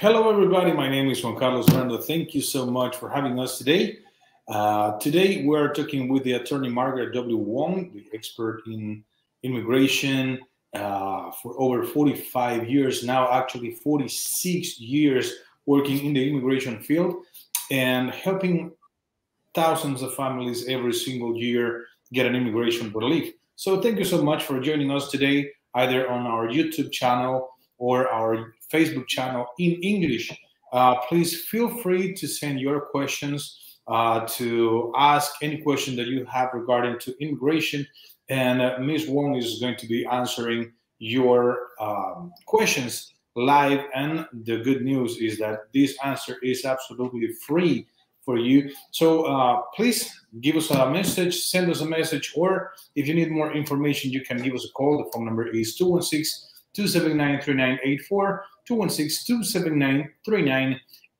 Hello, everybody. My name is Juan Carlos Brando. Thank you so much for having us today. Uh, today, we're talking with the attorney Margaret W. Wong, the expert in immigration uh, for over 45 years now, actually 46 years working in the immigration field and helping thousands of families every single year get an immigration relief. So, thank you so much for joining us today, either on our YouTube channel or our Facebook channel in English. Uh, please feel free to send your questions uh, to ask any question that you have regarding to immigration, and uh, Ms. Wong is going to be answering your um, questions live. And the good news is that this answer is absolutely free for you. So uh, please give us a message, send us a message, or if you need more information, you can give us a call. The phone number is 216 279 3984.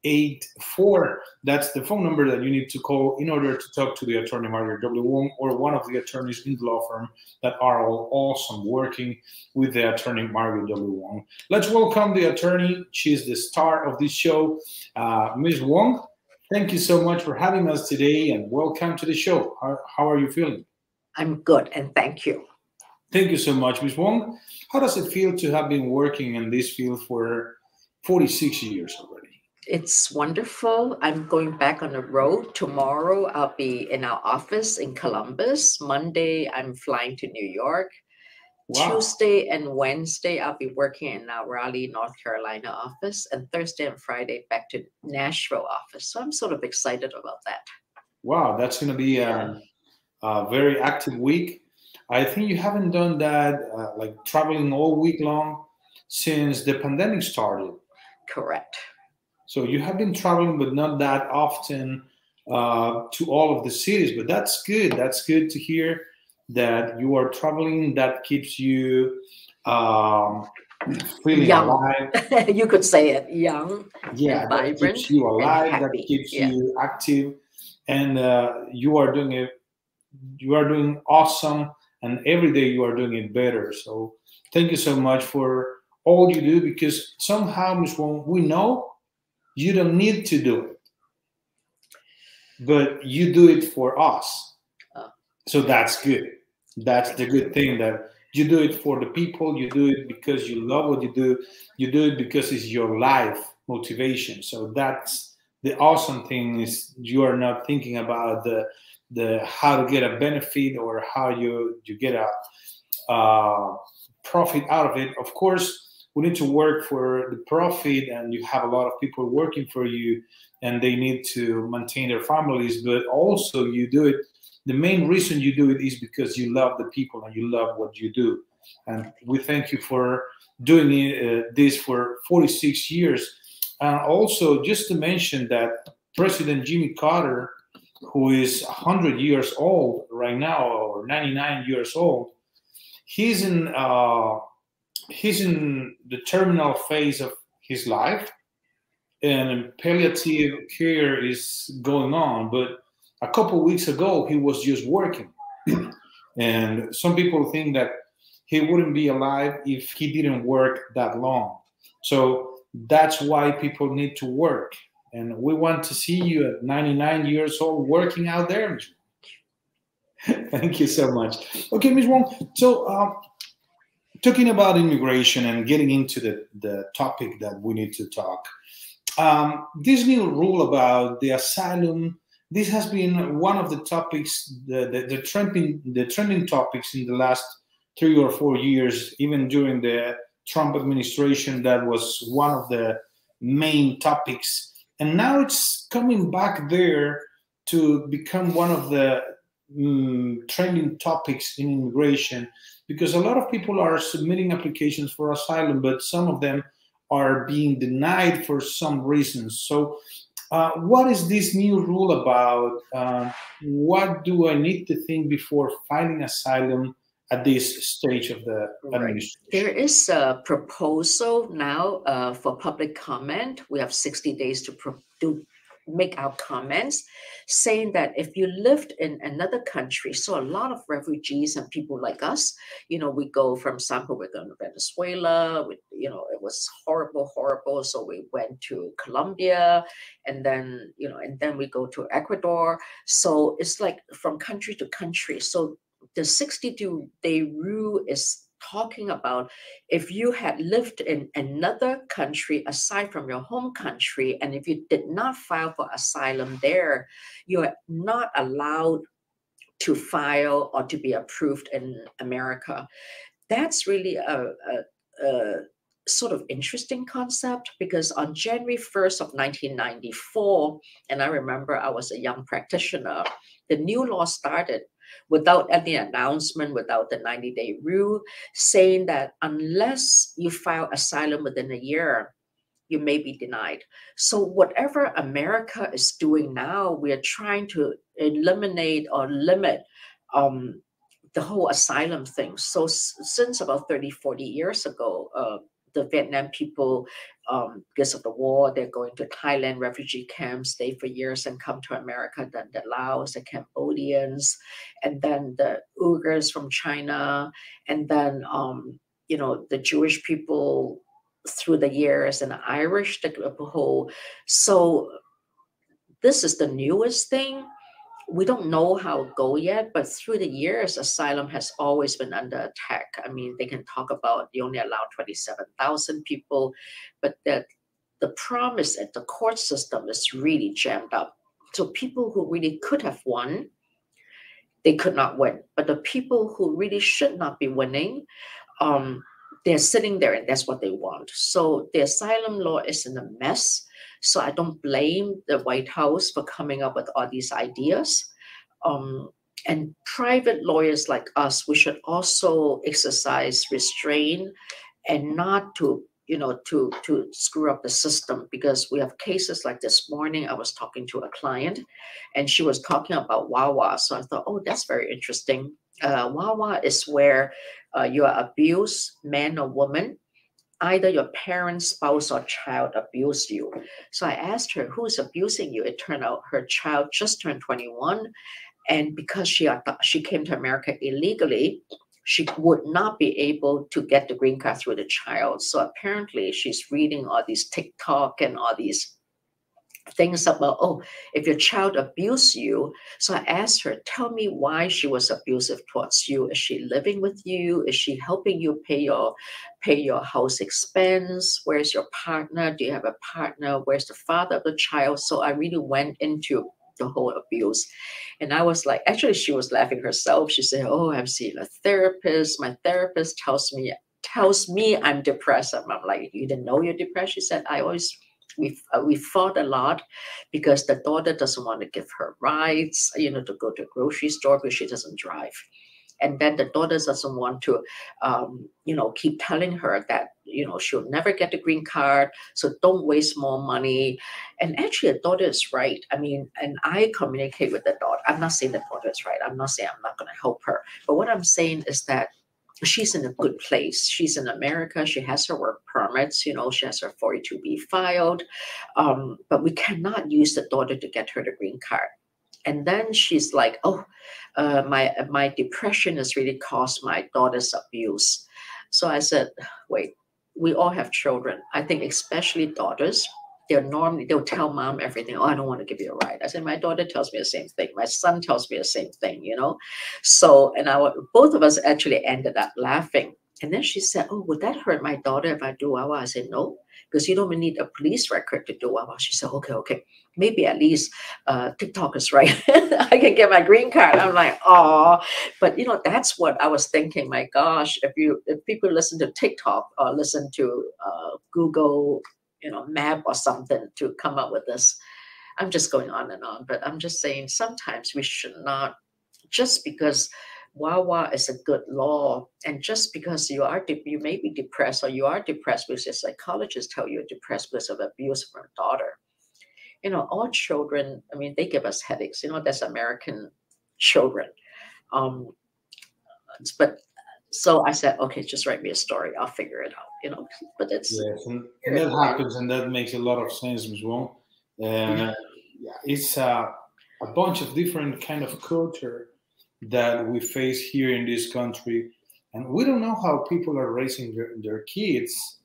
216-279-3984. That's the phone number that you need to call in order to talk to the attorney Margaret W. Wong or one of the attorneys in the law firm that are all awesome working with the attorney Margaret W. Wong. Let's welcome the attorney. She's the star of this show, uh, Ms. Wong. Thank you so much for having us today and welcome to the show. How, how are you feeling? I'm good and thank you. Thank you so much, Ms. Wong. How does it feel to have been working in this field for 46 years already? It's wonderful. I'm going back on the road tomorrow. I'll be in our office in Columbus. Monday, I'm flying to New York. Wow. Tuesday and Wednesday, I'll be working in our Raleigh, North Carolina office. And Thursday and Friday, back to Nashville office. So I'm sort of excited about that. Wow, that's going to be a, a very active week. I think you haven't done that uh, like traveling all week long since the pandemic started. Correct. So you have been traveling, but not that often uh, to all of the cities. But that's good. That's good to hear that you are traveling. That keeps you um, feeling young. alive. you could say it young. Yeah, that keeps you alive. That keeps yeah. you active, and uh, you are doing it. You are doing awesome and every day you are doing it better. So thank you so much for all you do because somehow, Ms. Wong, we know you don't need to do it, but you do it for us. Oh. So that's good. That's the good thing that you do it for the people. You do it because you love what you do. You do it because it's your life motivation. So that's the awesome thing is you are not thinking about the the how to get a benefit or how you you get a uh, profit out of it. Of course, we need to work for the profit, and you have a lot of people working for you, and they need to maintain their families. But also, you do it. The main reason you do it is because you love the people and you love what you do. And we thank you for doing uh, this for 46 years. And also, just to mention that President Jimmy Carter who is 100 years old right now or 99 years old he's in uh, he's in the terminal phase of his life and palliative care is going on but a couple weeks ago he was just working and some people think that he wouldn't be alive if he didn't work that long so that's why people need to work and we want to see you at 99 years old working out there, Thank you so much. Okay, Ms. Wong. So, um, talking about immigration and getting into the, the topic that we need to talk, um, this new rule about the asylum, this has been one of the topics, the, the, the, trending, the trending topics in the last three or four years, even during the Trump administration, that was one of the main topics. And now it's coming back there to become one of the um, trending topics in immigration because a lot of people are submitting applications for asylum, but some of them are being denied for some reasons. So, uh, what is this new rule about? Uh, what do I need to think before filing asylum? at this stage of the administration? There is a proposal now uh, for public comment. We have 60 days to, to make our comments saying that if you lived in another country, so a lot of refugees and people like us, you know, we go from example, we're going to Venezuela, we, you know, it was horrible, horrible. So we went to Colombia and then, you know, and then we go to Ecuador. So it's like from country to country. So the 62 day rule is talking about if you had lived in another country aside from your home country, and if you did not file for asylum there, you are not allowed to file or to be approved in America. That's really a, a, a sort of interesting concept because on January 1st of 1994, and I remember I was a young practitioner, the new law started without any announcement, without the 90 day rule, saying that unless you file asylum within a year, you may be denied. So, whatever America is doing now, we are trying to eliminate or limit um, the whole asylum thing. So, since about 30, 40 years ago, uh, the Vietnam people, um, because of the war, they're going to Thailand refugee camps, stay for years and come to America. Then the Laos, the Cambodians, and then the Uyghurs from China, and then um, you know the Jewish people through the years, and the Irish, the whole. So this is the newest thing we don't know how it go yet, but through the years, asylum has always been under attack. I mean, they can talk about you only allow 27,000 people, but that the promise at the court system is really jammed up. So people who really could have won, they could not win. But the people who really should not be winning, um, they're sitting there and that's what they want. So the asylum law is in a mess so I don't blame the White House for coming up with all these ideas. Um, and private lawyers like us, we should also exercise restraint and not to you know to to screw up the system because we have cases like this morning i was talking to a client and she was talking about VAWA so i thought oh that's very interesting uh, VAWA is where uh, you are abused man or woman either your parent, spouse, or child abuse you. So I asked her, who's abusing you? It turned out her child just turned 21. And because she, she came to America illegally, she would not be able to get the green card through the child. So apparently she's reading all these TikTok and all these things about, oh, if your child abused you. So I asked her, tell me why she was abusive towards you. Is she living with you? Is she helping you pay your pay your house expense? Where's your partner? Do you have a partner? Where's the father of the child? So I really went into the whole abuse. And I was like, actually, she was laughing herself. She said, Oh, I'm seeing a therapist. My therapist tells me tells me I'm depressed. I'm like, you didn't know you're depressed? She said, I always we uh, we fought a lot because the daughter doesn't want to give her rides, you know, to go to a grocery store because she doesn't drive. And then the daughter doesn't want to, um, you know, keep telling her that, you know, she'll never get the green card. So don't waste more money. And actually, the daughter is right. I mean, and I communicate with the daughter. I'm not saying the daughter is right. I'm not saying I'm not going to help her. But what I'm saying is that she's in a good place. She's in America. She has her work permits. You know, she has her 42B filed. Um, but we cannot use the daughter to get her the green card. And then she's like, "Oh, uh, my my depression is really caused my daughter's abuse." So I said, "Wait, we all have children. I think especially daughters they're normally they'll tell mom everything. Oh, I don't want to give you a ride. I said, my daughter tells me the same thing. My son tells me the same thing. You know, so and I both of us actually ended up laughing. And then she said, "Oh, would that hurt my daughter if I do VAWA?" I said, "No, because you don't need a police record to do VAWA." She said, "Okay, okay, maybe at least uh, TikTok is right. I can get my green card." I'm like, "Oh," but you know, that's what I was thinking. My gosh, if you if people listen to TikTok or listen to uh, Google you know map or something to come up with this i'm just going on and on but i'm just saying sometimes we should not just because VAWA is a good law and just because you are de- you may be depressed or you are depressed because your psychologist tell you you're depressed because of abuse from your daughter you know all children i mean they give us headaches you know that's american children um but so I said, okay, just write me a story. I'll figure it out, you know. But it's yes, and, and that happens, and that makes a lot of sense as well. Uh, yeah, it's a, a bunch of different kind of culture that we face here in this country, and we don't know how people are raising their, their kids.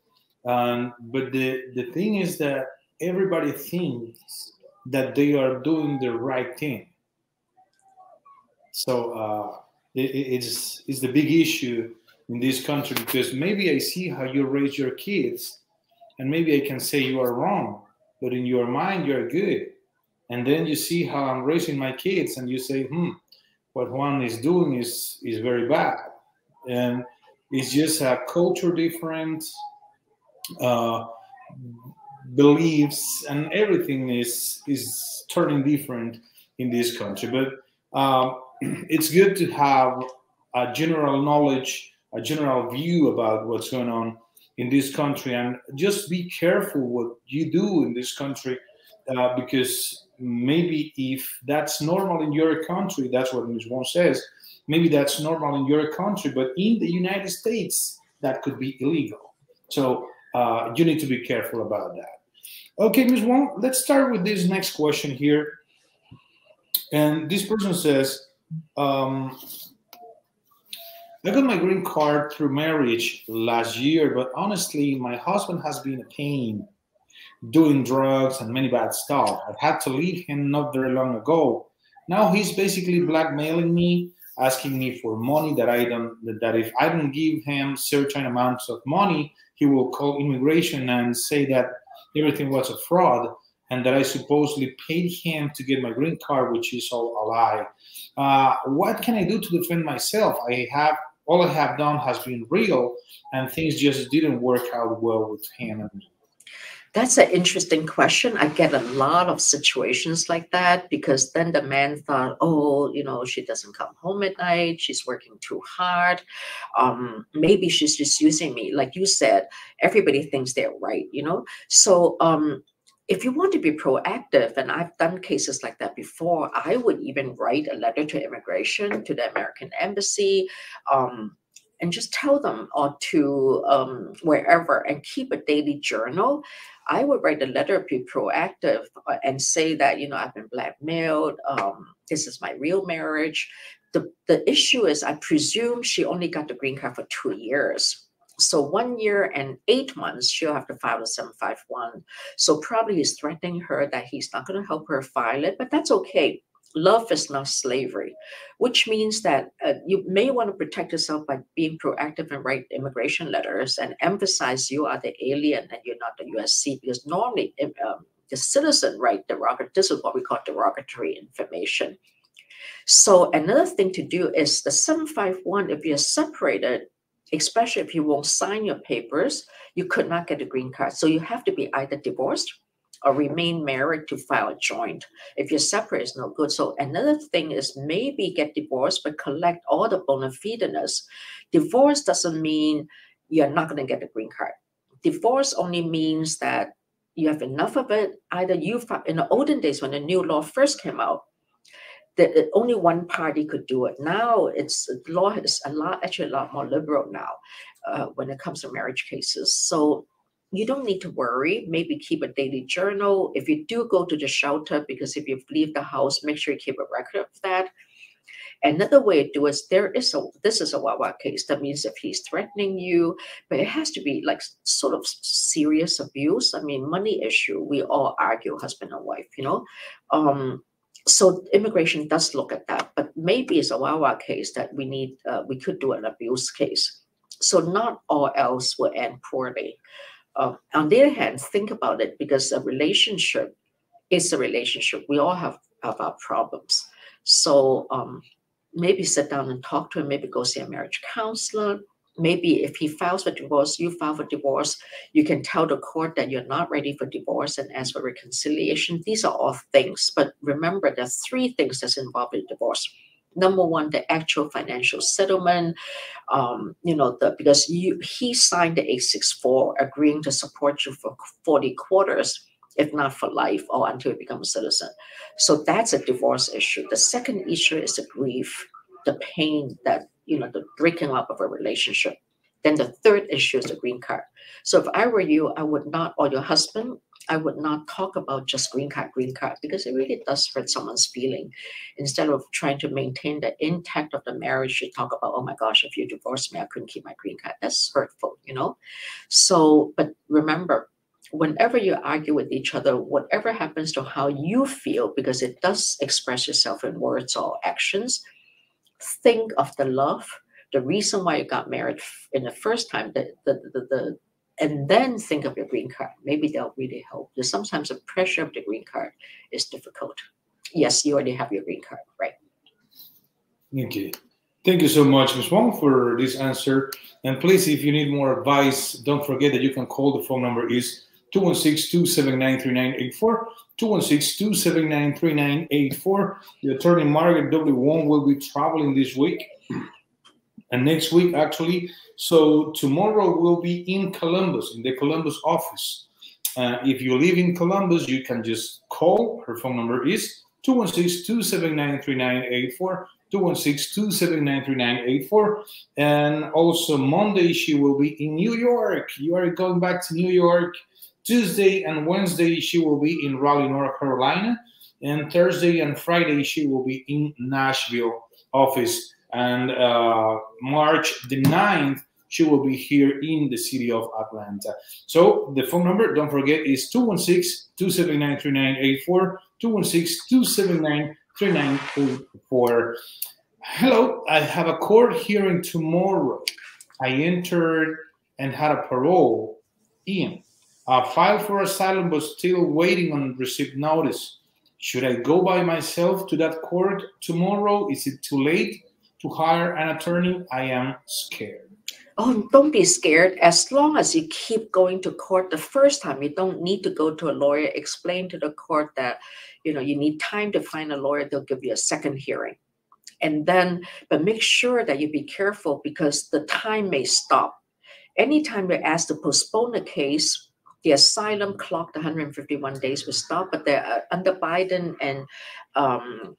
Um, but the the thing is that everybody thinks that they are doing the right thing. So uh, it, it's it's the big issue in this country because maybe I see how you raise your kids, and maybe I can say you are wrong, but in your mind you're good. And then you see how I'm raising my kids, and you say, "Hmm, what Juan is doing is is very bad," and it's just a culture difference. Uh, beliefs and everything is is turning different in this country but um, it's good to have a general knowledge a general view about what's going on in this country and just be careful what you do in this country uh, because maybe if that's normal in your country that's what ms Wong says maybe that's normal in your country but in the united states that could be illegal so uh, you need to be careful about that Okay, Ms. Wong, let's start with this next question here. And this person says, um, I got my green card through marriage last year, but honestly, my husband has been a pain doing drugs and many bad stuff. I had to leave him not very long ago. Now he's basically blackmailing me, asking me for money that I don't that if I don't give him certain amounts of money, he will call immigration and say that everything was a fraud and that I supposedly paid him to get my green card, which is all a lie. Uh, what can I do to defend myself? I have all I have done has been real, and things just didn't work out well with him and me. That's an interesting question. I get a lot of situations like that because then the man thought, oh, you know, she doesn't come home at night. She's working too hard. Um, maybe she's just using me. Like you said, everybody thinks they're right, you know? So um, if you want to be proactive, and I've done cases like that before, I would even write a letter to immigration, to the American embassy, um, and just tell them or to um, wherever and keep a daily journal I would write a letter, be proactive, uh, and say that you know I've been blackmailed. Um, this is my real marriage. The the issue is, I presume she only got the green card for two years. So one year and eight months, she'll have to file a 751. So probably he's threatening her that he's not going to help her file it, but that's okay love is not slavery, which means that uh, you may want to protect yourself by being proactive and write immigration letters and emphasize you are the alien and you're not the USC because normally um, the citizen write derogatory, this is what we call derogatory information. So another thing to do is the 751, if you're separated, especially if you won't sign your papers, you could not get a green card. So you have to be either divorced or remain married to file a joint. If you're separate, it's no good. So another thing is maybe get divorced, but collect all the bona fideness. Divorce doesn't mean you're not going to get a green card. Divorce only means that you have enough of it. Either you, in the olden days when the new law first came out, that only one party could do it. Now it's law is a lot, actually a lot more liberal now uh, when it comes to marriage cases. So you don't need to worry. Maybe keep a daily journal. If you do go to the shelter, because if you leave the house, make sure you keep a record of that. Another way to do is there is a this is a VAWA case. That means if he's threatening you, but it has to be like sort of serious abuse. I mean, money issue. We all argue, husband and wife, you know. Um, so immigration does look at that, but maybe it's a VAWA case that we need. Uh, we could do an abuse case. So not all else will end poorly. Uh, on the other hand, think about it because a relationship is a relationship. We all have, have our problems. So um, maybe sit down and talk to him, maybe go see a marriage counselor. Maybe if he files for divorce, you file for divorce, you can tell the court that you're not ready for divorce and ask for reconciliation. These are all things. But remember, there are three things that's involved in divorce number one the actual financial settlement um, you know the because you he signed the 864 agreeing to support you for 40 quarters if not for life or until you become a citizen. So that's a divorce issue. The second issue is the grief the pain that you know the breaking up of a relationship. Then the third issue is the green card. So if i were you i would not or your husband I would not talk about just green card, green card, because it really does hurt someone's feeling. Instead of trying to maintain the intact of the marriage, you talk about, oh my gosh, if you divorced me, I couldn't keep my green card. That's hurtful, you know? So, but remember, whenever you argue with each other, whatever happens to how you feel, because it does express yourself in words or actions, think of the love, the reason why you got married in the first time, the, the, the, the and then think of your green card. Maybe they'll really help. Because sometimes the pressure of the green card is difficult. Yes, you already have your green card, right? You. Thank you so much, Ms. Wong, for this answer. And please, if you need more advice, don't forget that you can call. The phone number is 216-279-3984, 216-279-3984. The attorney Margaret W. Wong will be traveling this week and next week, actually. So tomorrow we'll be in Columbus, in the Columbus office. Uh, if you live in Columbus, you can just call. Her phone number is 216-279-3984, 216-279-3984. And also Monday, she will be in New York. You are going back to New York. Tuesday and Wednesday, she will be in Raleigh, North Carolina. And Thursday and Friday, she will be in Nashville office. And uh, March the 9th, she will be here in the city of Atlanta. So the phone number, don't forget, is 216-279-3984, 216-279-3984. Hello, I have a court hearing tomorrow. I entered and had a parole in I filed for asylum but still waiting on receipt notice. Should I go by myself to that court tomorrow? Is it too late to hire an attorney? I am scared. Oh, don't be scared. As long as you keep going to court the first time, you don't need to go to a lawyer. Explain to the court that you know you need time to find a lawyer. They'll give you a second hearing, and then but make sure that you be careful because the time may stop. Anytime you're asked to postpone the case, the asylum clock, the 151 days will stop, but there, uh, under Biden and um,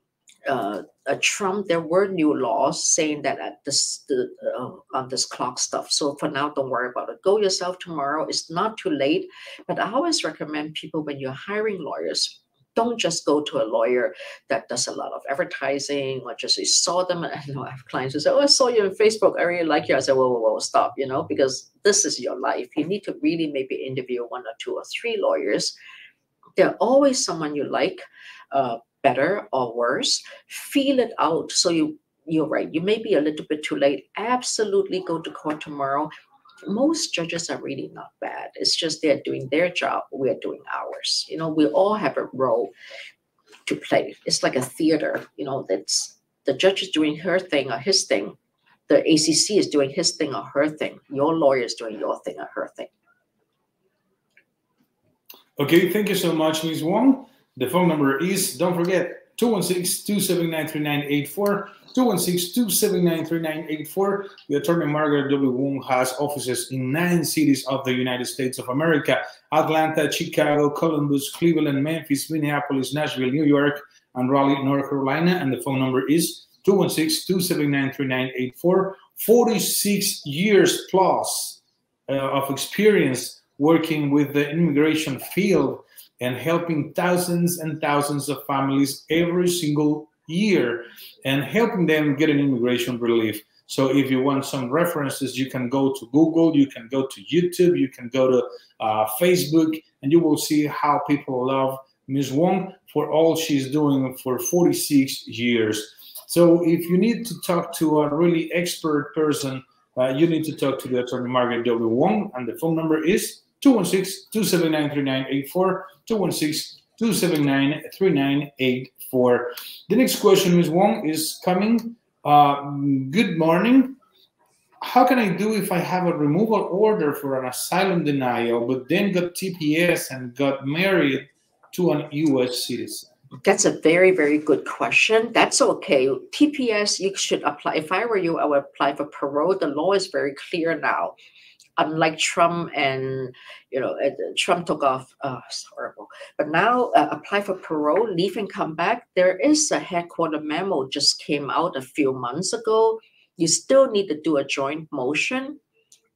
uh, uh, Trump, there were new laws saying that at this the, uh, on this clock stuff. So for now, don't worry about it. Go yourself tomorrow. It's not too late. But I always recommend people when you're hiring lawyers, don't just go to a lawyer that does a lot of advertising or just you saw them. I know I have clients who say, Oh, I saw you on Facebook. I really like you. I said, Whoa, whoa, whoa, stop, you know, because this is your life. You need to really maybe interview one or two or three lawyers. They're always someone you like, uh, better or worse. Feel it out. So you you're right. You may be a little bit too late. Absolutely go to court tomorrow most judges are really not bad. It's just they're doing their job, we're doing ours. You know, we all have a role to play. It's like a theater, you know, that's the judge is doing her thing or his thing. The ACC is doing his thing or her thing. Your lawyer is doing your thing or her thing. Okay, thank you so much, Ms. Wong. The phone number is, don't forget, 216-279-3984. 216-279-3984. The attorney Margaret W. Wong has offices in nine cities of the United States of America, Atlanta, Chicago, Columbus, Cleveland, Memphis, Minneapolis, Nashville, New York, and Raleigh, North Carolina. And the phone number is 216-279-3984. 46 years plus uh, of experience working with the immigration field and helping thousands and thousands of families every single year and helping them get an immigration relief. So if you want some references, you can go to Google, you can go to YouTube, you can go to uh, Facebook, and you will see how people love Ms. Wong for all she's doing for 46 years. So if you need to talk to a really expert person, uh, you need to talk to the attorney Margaret W. Wong, and the phone number is 216-279-3984, 216-279-3984. The next question, Ms. Wong, is coming. Uh, good morning. How can I do if I have a removal order for an asylum denial, but then got TPS and got married to an U.S. citizen? That's a very, very good question. That's okay. TPS, you should apply. If I were you, I would apply for parole. The law is very clear now unlike Trump and you know Trump took off. Oh, it's horrible. But now uh, apply for parole, leave and come back. There is a headquarter memo just came out a few months ago. You still need to do a joint motion,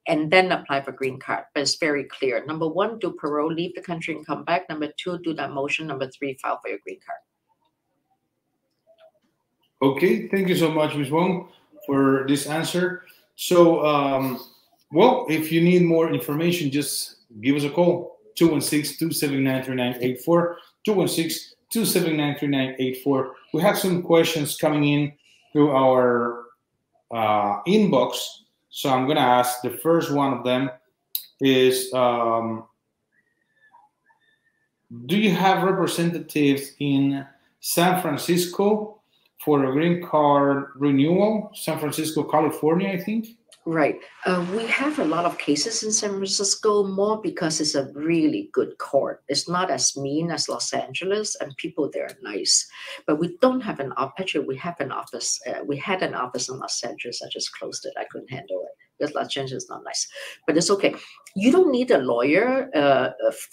and then apply for green card. But it's very clear. Number one, do parole, leave the country and come back. Number two, do that motion. Number three, file for your green card. Okay, thank you so much, Ms. Wong, for this answer. So, um, well, if you need more information, just give us a call 216-279-3984, 216-279-3984. We have some questions coming in through our uh, inbox. So I'm going to ask the first one of them is um, Do you have representatives in San Francisco for a green card renewal? San Francisco, California, I think. Right. Uh, we have a lot of cases in San Francisco more because it's a really good court. It's not as mean as Los Angeles, and people there are nice. But we don't have an office. Actually, we have an office. Uh, we had an office in Los Angeles. I just closed it. I couldn't handle it because Los Angeles is not nice. But it's okay. You don't need a lawyer uh,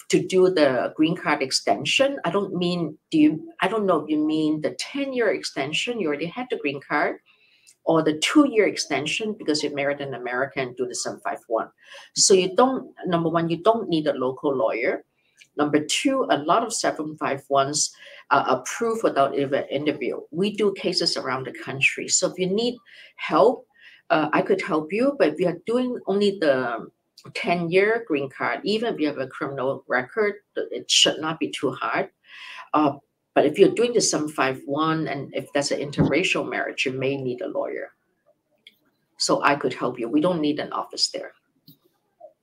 to do the green card extension. I don't mean do you. I don't know if you mean the ten year extension. You already had the green card or the two-year extension because you're married an American do the 751. So you don't, number one, you don't need a local lawyer. Number two, a lot of 751s are approved without even interview. We do cases around the country. So if you need help, uh, I could help you. But if you are doing only the 10 year green card, even if you have a criminal record, it should not be too hard. Uh, but if you're doing the 751 and if that's an interracial marriage, you may need a lawyer. So I could help you. We don't need an office there.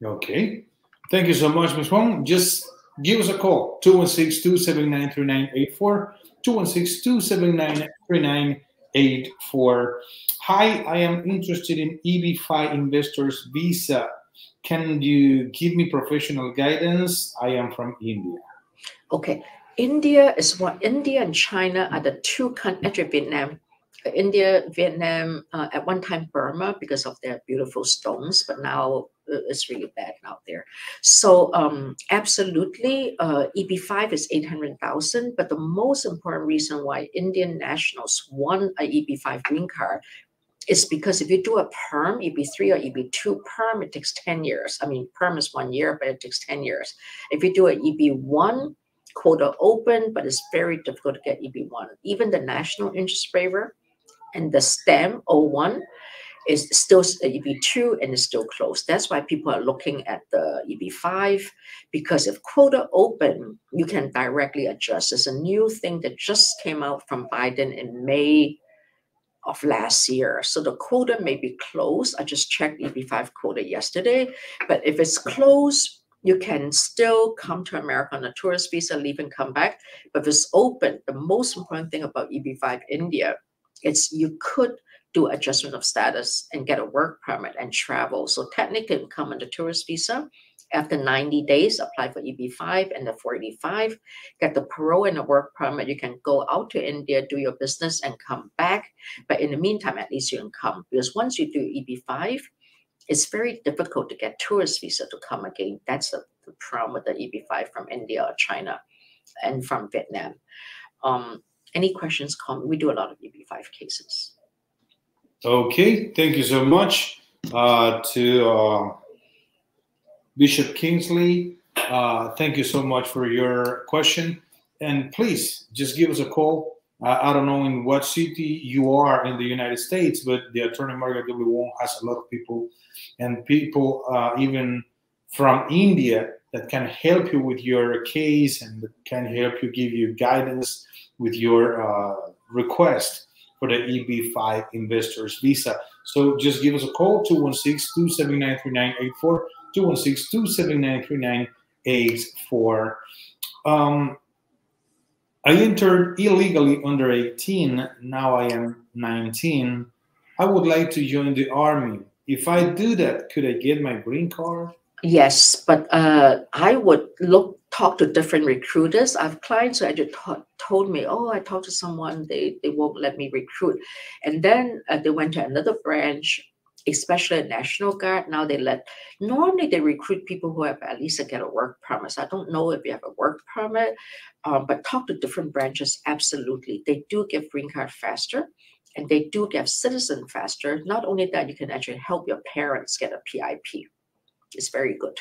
Okay. Thank you so much, Ms. Wong. Just give us a call 216 279 3984. 216 279 3984. Hi, I am interested in EB5 investors visa. Can you give me professional guidance? I am from India. Okay. India is what India and China are the two countries, actually Vietnam, India, Vietnam, uh, at one time Burma because of their beautiful stones, but now uh, it's really bad out there. So um, absolutely, uh, EB5 is 800,000, but the most important reason why Indian nationals want a EB5 green card is because if you do a perm, EB3 or EB2 perm, it takes 10 years. I mean, perm is one year, but it takes 10 years. If you do an EB1, quota open, but it's very difficult to get EB1. Even the national interest waiver and the STEM 01 is still uh, EB2 and is still closed. That's why people are looking at the EB5 because if quota open, you can directly adjust. It's a new thing that just came out from Biden in May of last year. So the quota may be closed. I just checked EB5 quota yesterday, but if it's closed, you can still come to America on a tourist visa, leave and come back. But if it's open, the most important thing about EB5 India, it's you could do adjustment of status and get a work permit and travel. So technically, you come on the tourist visa. After 90 days, apply for EB5 and the 485, get the parole and the work permit. You can go out to India, do your business, and come back. But in the meantime, at least you can come because once you do EB5, it's very difficult to get tourist visa to come again. That's the, the problem with the EB5 from India or China and from Vietnam. Um, any questions, comment? We do a lot of EB5 cases. Okay, thank you so much uh, to uh, Bishop Kingsley. Uh, thank you so much for your question. And please just give us a call. I don't know in what city you are in the United States, but the attorney Margaret W. Wong has a lot of people and people uh, even from India that can help you with your case and can help you give you guidance with your uh, request for the EB5 investors visa. So just give us a call 216-279-3984, 216-279-3984. Um, I entered illegally under 18. Now I am 19. I would like to join the army if I do that, could I get my green card? Yes, but uh, I would look talk to different recruiters. I have clients who actually told me, "Oh, I talked to someone, they they won't let me recruit," and then uh, they went to another branch, especially a National Guard. Now they let normally they recruit people who have at least a get a work permit. I don't know if you have a work permit, um, but talk to different branches. Absolutely, they do give green card faster and they do get citizen faster. Not only that, you can actually help your parents get a PIP. It's very good.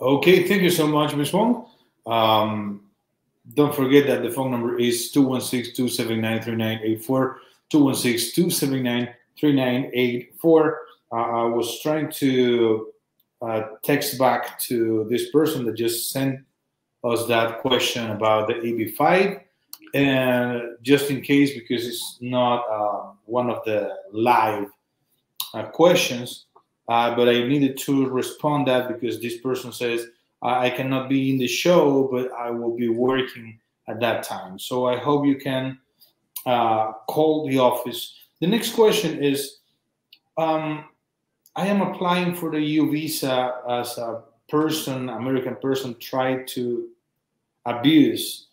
Okay, thank you so much, Ms. Wong. Um, don't forget that the phone number is 216-279-3984, 216-279-3984. Uh, I was trying to uh, text back to this person that just sent us that question about the EB5 and just in case because it's not uh, one of the live uh, questions uh, but i needed to respond that because this person says i cannot be in the show but i will be working at that time so i hope you can uh, call the office the next question is um, i am applying for the U visa as a person american person tried to abuse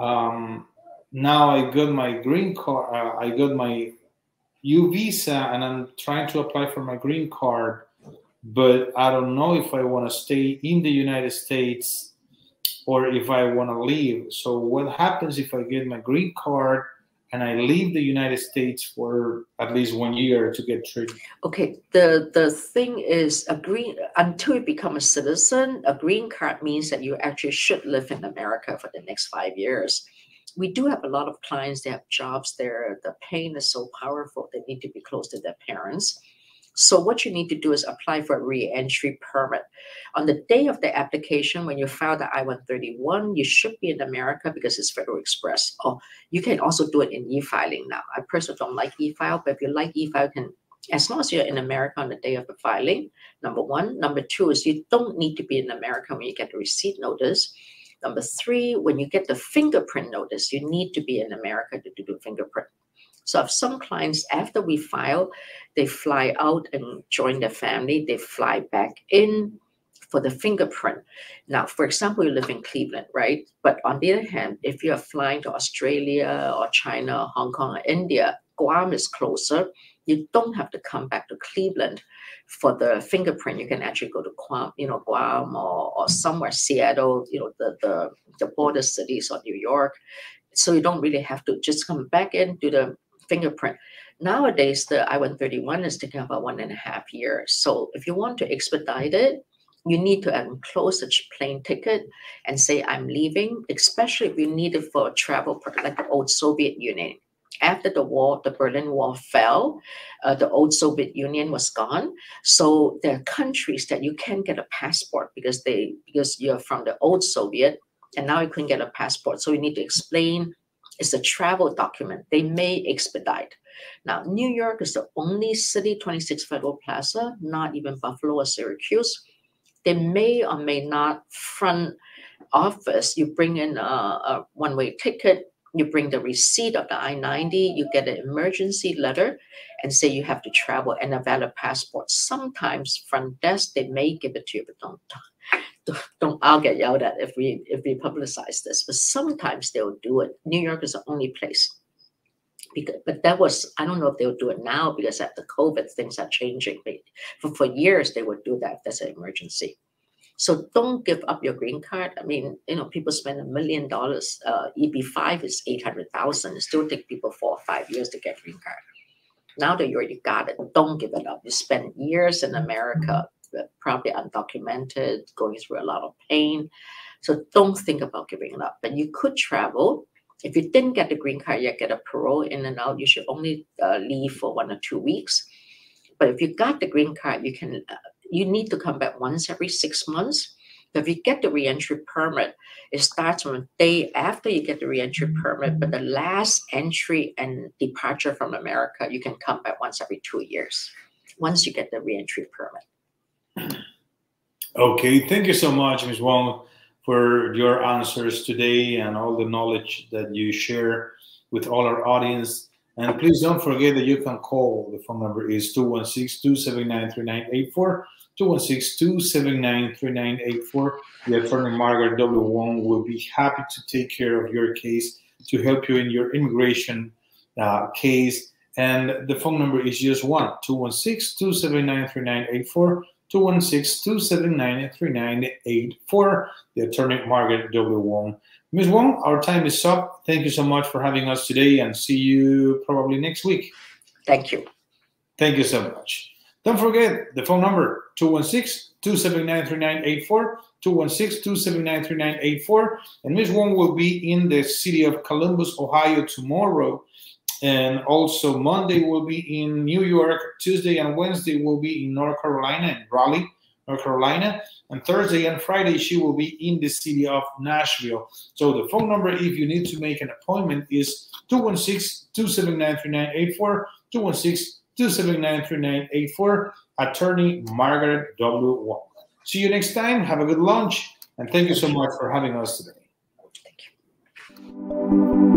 um, now I got my green card. Uh, I got my U visa, and I'm trying to apply for my green card. But I don't know if I want to stay in the United States or if I want to leave. So what happens if I get my green card and I leave the United States for at least one year to get treatment? Okay, the the thing is, a green until you become a citizen, a green card means that you actually should live in America for the next five years we do have a lot of clients that have jobs there. The pain is so powerful, they need to be close to their parents. So what you need to do is apply for a re-entry permit. On the day of the application, when you file the I-131, you should be in America because it's Federal Express. Oh, you can also do it in e-filing now. I personally don't like e-file, but if you like e-file, you can as long as you're in America on the day of the filing, number one. Number two is you don't need to be in America when you get the receipt notice. Number three, when you get the fingerprint notice, you need to be in America to, do the fingerprint. So if some clients, after we file, they fly out and join their family, they fly back in for the fingerprint. Now, for example, you live in Cleveland, right? But on the other hand, if you're flying to Australia or China, or Hong Kong, or India, Guam is closer. You don't have to come back to Cleveland for the fingerprint, you can actually go to Guam, you know, Guam or, or somewhere, Seattle, you know, the, the, the border cities or New York. So you don't really have to just come back in, do the fingerprint. Nowadays, the I-131 is taking about one and a half years. So if you want to expedite it, you need to enclose a plane ticket and say, I'm leaving, especially if you need it for travel, like the old Soviet Union after the war, the Berlin Wall fell, uh, the old Soviet Union was gone. So there are countries that you can get a passport because they because you're from the old Soviet, and now you can get a passport. So you need to explain it's a travel document. They may expedite. Now, New York is the only city, 26 Federal Plaza, not even Buffalo or Syracuse. They may or may not front office. You bring in a, a one-way ticket you bring the receipt of the I-90, you get an emergency letter and say you have to travel and a valid passport. Sometimes front desk, they may give it to you, but don't, don't, I'll get yelled at if we, if we publicize this, but sometimes they'll do it. New York is the only place. Because, but that was, I don't know if they'll do it now because after COVID, things are changing. But for, for years, they would do that there's an emergency. So don't give up your green card. I mean, you know, people spend a million dollars. Uh, EB5 is 800,000. It still take people four or five years to get green card. Now that you already got it, don't give it up. You spend years in America, probably undocumented, going through a lot of pain. So don't think about giving it up. But you could travel. If you didn't get the green card yet, get a parole in and out, you should only uh, leave for one or two weeks. But if you got the green card, you can uh, you need to come back once every six months. But If you get the reentry permit, it starts from a day after you get the reentry permit, but the last entry and departure from America, you can come back once every two years, once you get the reentry permit. Okay, thank you so much, Ms. Wong, for your answers today and all the knowledge that you share with all our audience. And please don't forget that you can call. The phone number is 216 279 3984. 216-279-3984. The attorney Margaret W. Wong will be happy to take care of your case to help you in your immigration uh, case. And the phone number is just one, 216-279-3984, 216-279-3984. The attorney Margaret W. Wong. Ms. Wong, our time is up. Thank you so much for having us today and see you probably next week. Thank you. Thank you so much. Don't forget the phone number 216 279 3984. 216 279 3984. And this one will be in the city of Columbus, Ohio tomorrow. And also Monday will be in New York. Tuesday and Wednesday will be in North Carolina and Raleigh, North Carolina. And Thursday and Friday, she will be in the city of Nashville. So the phone number, if you need to make an appointment, is 216 279 3984. 216 279 3984. Attorney Margaret W. Wong. See you next time. Have a good lunch. And thank you so much for having us today. Thank you.